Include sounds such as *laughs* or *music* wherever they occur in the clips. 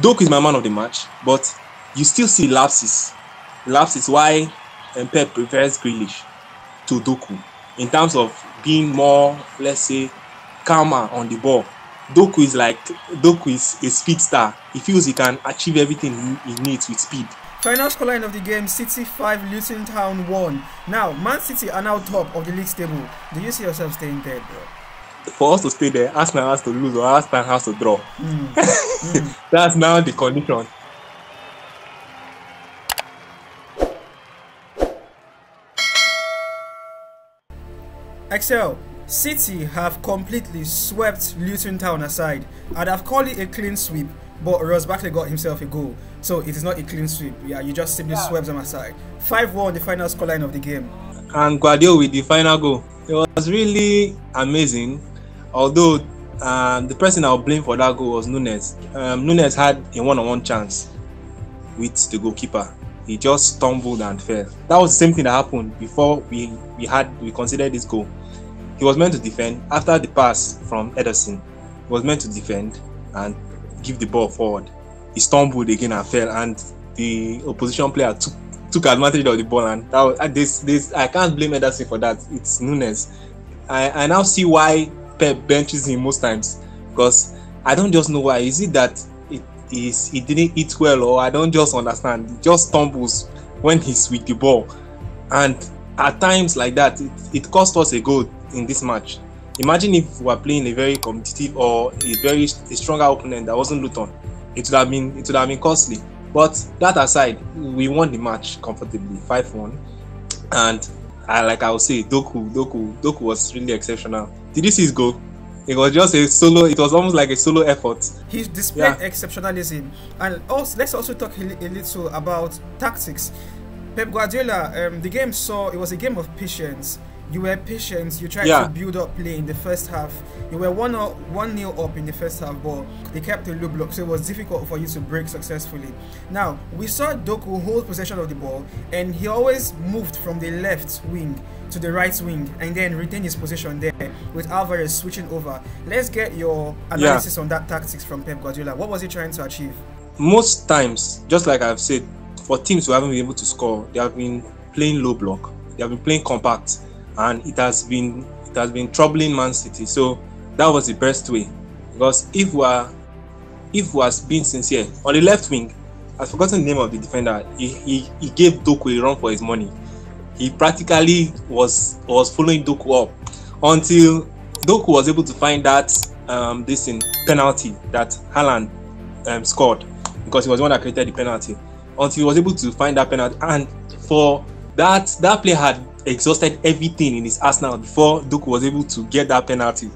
Doku is my man of the match, but you still see lapses. Lapses why Pep prefers Grealish to Doku in terms of being more, let's say, calmer on the ball. Doku is like Doku is a speed star. He feels he can achieve everything he needs with speed. Final scoreline of the game: City five, Luton Town one. Now, Man City are now top of the league table. Do you see yourself staying there, bro? For us to stay there, Arsenal has to lose or Arsenal has to draw. Mm. *laughs* mm. That's now the condition. Excel, City have completely swept Luton Town aside. I'd have called it a clean sweep, but Ross Barkley got himself a goal. So it is not a clean sweep. Yeah, you just simply yeah. swept them aside. 5-1 the final scoreline of the game. And Gvardiol with the final goal. It was really amazing. Although um, the person I will blame for that goal was Nunes. Um, Nunes had a one-on-one chance with the goalkeeper. He just stumbled and fell. That was the same thing that happened before we we had we considered this goal. He was meant to defend after the pass from Ederson. He was meant to defend and give the ball forward. He stumbled again and fell, and the opposition player took took advantage of the ball. And that was, this this I can't blame Ederson for that. It's Nunes. I, I now see why benches him most times because I don't just know why. Is it that it is he didn't eat well, or I don't just understand? He just stumbles when he's with the ball, and at times like that, it, it cost us a goal in this match. Imagine if we were playing a very competitive or a very a stronger opponent that wasn't Luton. It would have been it would have been costly. But that aside, we won the match comfortably, 5-1. And I, like I would say, Doku, Doku, Doku was really exceptional. Did you see his goal? It was just a solo. It was almost like a solo effort. He displayed yeah. exceptionalism, and also let's also talk a, a little about tactics. Pep Guardiola, um, the game saw it was a game of patience you were patient. You tried yeah. to build up play in the first half. You were one or one nil up in the first half, but they kept a low block, so it was difficult for you to break successfully. Now we saw Doku hold possession of the ball, and he always moved from the left wing to the right wing, and then retain his position there with Alvarez switching over. Let's get your analysis yeah. on that tactics from Pep Guardiola. What was he trying to achieve? Most times, just like I've said, for teams who haven't been able to score, they have been playing low block. They have been playing compact and it has been it has been troubling Man City. So that was the best way. Because if we are if we are being sincere, on the left wing, I've forgotten the name of the defender. He, he, he gave Doku a run for his money. He practically was was following Doku up until Doku was able to find that um, this in penalty that Haaland um, scored because he was the one that created the penalty. Until he was able to find that penalty, and for that that play had exhausted everything in his arsenal before Doku was able to get that penalty.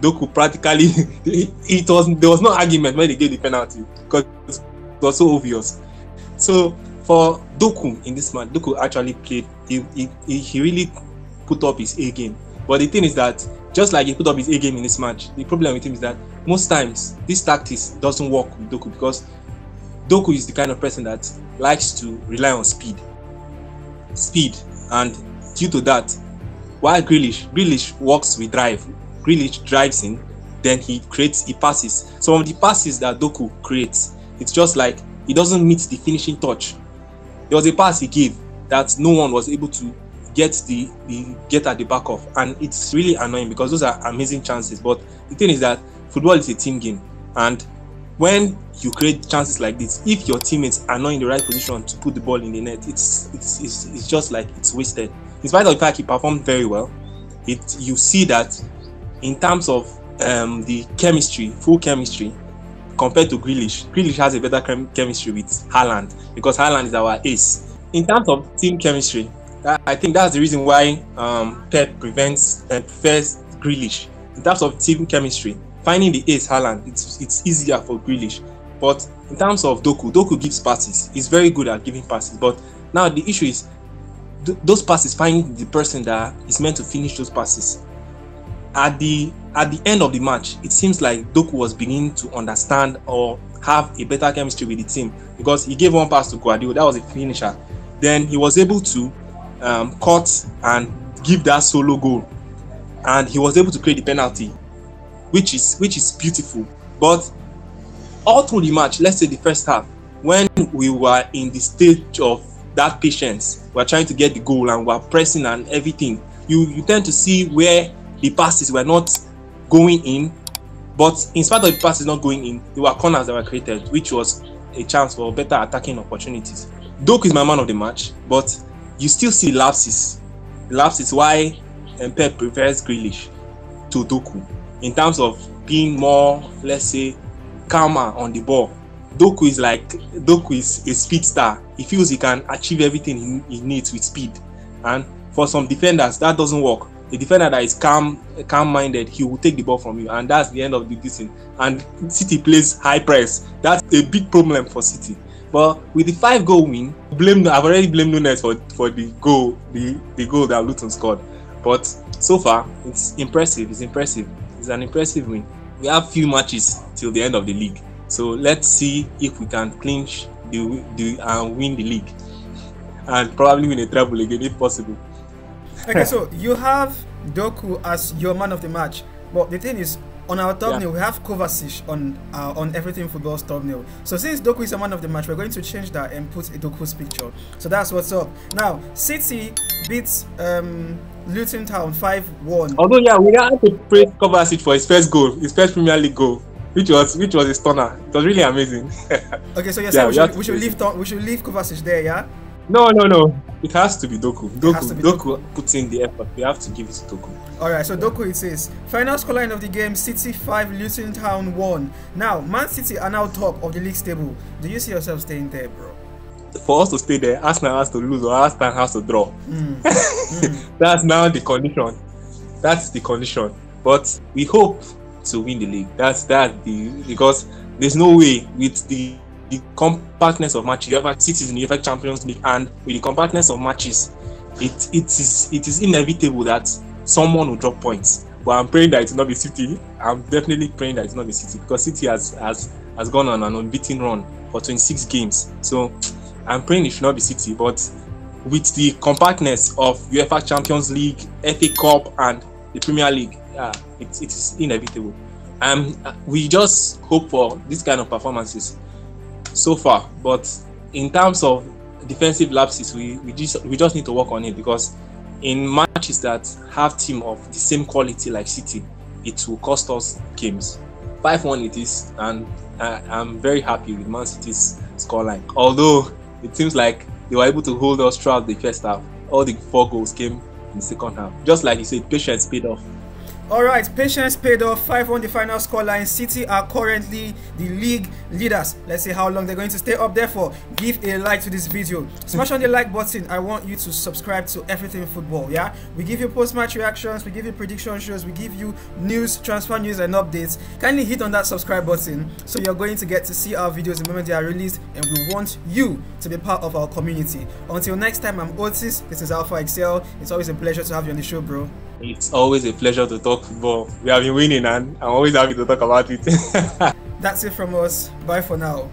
Doku practically *laughs* it was there was no argument when they gave the penalty because it was so obvious. So for Doku in this match, Doku actually played. He, he, he really put up his A game. But the thing is that just like he put up his A game in this match, the problem with him is that most times this tactics doesn't work with Doku because Doku is the kind of person that likes to rely on speed. Speed and due to that, while Grealish, Grealish works with drive, Grealish drives in, then he creates, he passes. Some of the passes that Doku creates, it's just like he doesn't meet the finishing touch. There was a pass he gave that no one was able to get the, the get at the back of, and it's really annoying because those are amazing chances. But the thing is that football is a team game, and when you create chances like this, if your teammates are not in the right position to put the ball in the net, it's it's it's, it's just like it's wasted in spite of the fact he performed very well, it you see that in terms of um, the chemistry, full chemistry, compared to Grealish, Grealish has a better chem- chemistry with Haaland because Haaland is our ace. In terms of team chemistry, I think that's the reason why um, Pep prevents and prefers Grealish. In terms of team chemistry, finding the ace Haaland, it's it's easier for Grealish. But in terms of Doku, Doku gives passes. He's very good at giving passes. But now the issue is th- those passes, find the person that is meant to finish those passes. At the at the end of the match, it seems like Doku was beginning to understand or have a better chemistry with the team because he gave one pass to Gvardiol, that was a finisher. Then he was able to um, cut and give that solo goal, and he was able to create the penalty, which is which is beautiful. But all through the match, let's say the first half, when we were in the stage of that patience, we're trying to get the goal and we're pressing and everything, you you tend to see where the passes were not going in, but in spite of the passes not going in, there were corners that were created, which was a chance for better attacking opportunities. Doku is my man of the match, but you still see lapses. Lapses why Pep prefers Grealish to Doku in terms of being more, let's say, calmer on the ball. Doku is like Doku is a speed star. He feels he can achieve everything he, he needs with speed, and for some defenders that doesn't work. The defender that is calm, calm-minded, he will take the ball from you, and that's the end of the season. And City plays high press. That's a big problem for City. But with the five goal win, blame I've already blamed Nunes for, for the goal, the, the goal that Luton scored. But so far, it's impressive. It's impressive. It's an impressive win. We have few matches till the end of the league. So let's see if we can clinch the, the and win the league. And probably win a treble again if possible. okay, so you have Doku as your man of the match. But the thing is, on our thumbnail, yeah. we have Kovacic on uh, on Everything Football's thumbnail. So since Doku is a man of the match, we're going to change that and put a Doku's picture. So that's what's up. Now, City beats um, Luton Town 5-1. Although, yeah, we have to praise Kovacic for his first goal, his first Premier League goal. Which was which was a stunner. It was really amazing. *laughs* okay, so you're yeah, we, should, we should leave we should leave Kovacic there, yeah? No, no, no. It has to be Doku. Doku, be Doku, Doku puts in the effort. We have to give it to Doku. Alright, so Doku it says final scoreline of the game City 5, Luton Town 1. Now, Man City are now top of the league table. Do you see yourself staying there, bro? For us to stay there, Arsenal has to lose or Arsenal has to draw. Mm. *laughs* mm. That's now the condition. That's the condition. But we hope to win the league. That's that the because there's no way with the the compactness of matches. You have cities in the UEFA Champions League, and with the compactness of matches, it it is it is inevitable that someone will drop points. But I'm praying that it's not the City. I'm definitely praying that it's not the City because City has has has gone on an unbeaten run for 26 games. So I'm praying it should not be City. But with the compactness of UEFA Champions League, FA Cup, and the Premier League, yeah, it, it is inevitable. Um, we just hope for this kind of performances so far. But in terms of defensive lapses, we, we just we just need to work on it because in matches that have team of the same quality like City, it will cost us games. 5-1 it is, and I, I'm very happy with Man City's scoreline. Although it seems like they were able to hold us throughout the first half. All the four goals came in the second half. Just like you said, patience paid off. Alright, patience paid off. 5 on the final scoreline. City are currently the league leaders. Let's see how long they're going to stay up there for. Give a like to this video. Smash on the like button. I want you to subscribe to Everything Football. Yeah, we give you post-match reactions, we give you prediction shows, we give you news, transfer news, and updates. Kindly hit on that subscribe button so you're going to get to see our videos the moment they are released, and we want you to be part of our community. Until next time, I'm Otis. This is Alpha Excel. It's always a pleasure to have you on the show, bro. It's always a pleasure to talk football. We have been winning and I'm always happy to talk about it. *laughs* That's it from us. Bye for now.